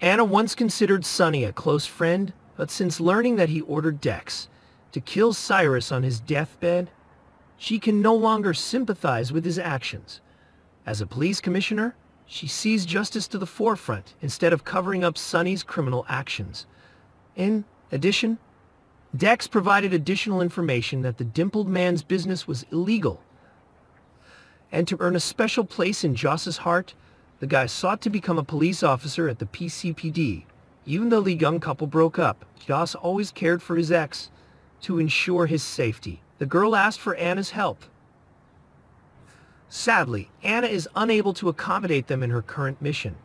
Anna once considered Sonny a close friend, but since learning that he ordered Dex to kill Cyrus on his deathbed, she can no longer sympathize with his actions. As a police commissioner, she sees justice to the forefront instead of covering up Sonny's criminal actions. In addition, Dex provided additional information that the dimpled man's business was illegal. And to earn a special place in Joss's heart, the guy sought to become a police officer at the PCPD. Even though the young couple broke up, Joss always cared for his ex to ensure his safety. The girl asked for Anna's help. Sadly, Anna is unable to accommodate them in her current mission,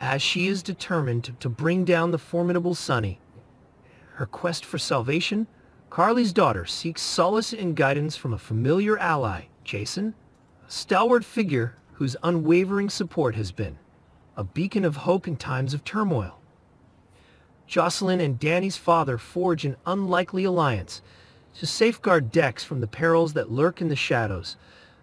as she is determined to, bring down the formidable Sonny. Her quest for salvation, Carly's daughter seeks solace and guidance from a familiar ally, Jason, a stalwart figure whose unwavering support has been a beacon of hope in times of turmoil. Josslyn and Danny's father forge an unlikely alliance to safeguard Dex from the perils that lurk in the shadows.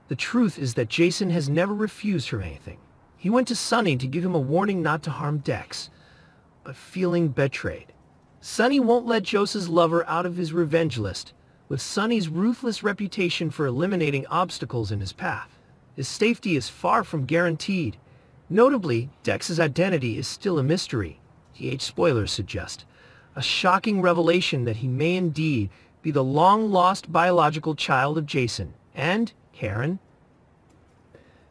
The truth is that Jason has never refused her anything. He went to Sonny to give him a warning not to harm Dex, but feeling betrayed. Sonny won't let Joss's lover out of his revenge list, with Sonny's ruthless reputation for eliminating obstacles in his path. His safety is far from guaranteed. Notably, Dex's identity is still a mystery, GH spoilers suggest. A shocking revelation that he may indeed be the long-lost biological child of Jason and Karen.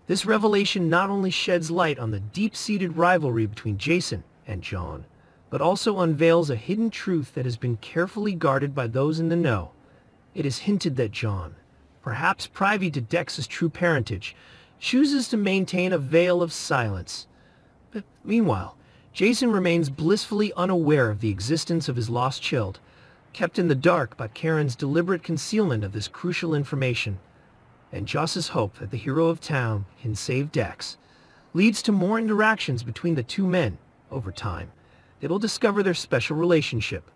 This revelation not only sheds light on the deep-seated rivalry between Jason and John, but also unveils a hidden truth that has been carefully guarded by those in the know. It is hinted that John, perhaps privy to Dex's true parentage, chooses to maintain a veil of silence. But meanwhile, Jason remains blissfully unaware of the existence of his lost child, kept in the dark by Karen's deliberate concealment of this crucial information. And Joss's hope that the hero of town can save Dex leads to more interactions between the two men over time. They will discover their special relationship,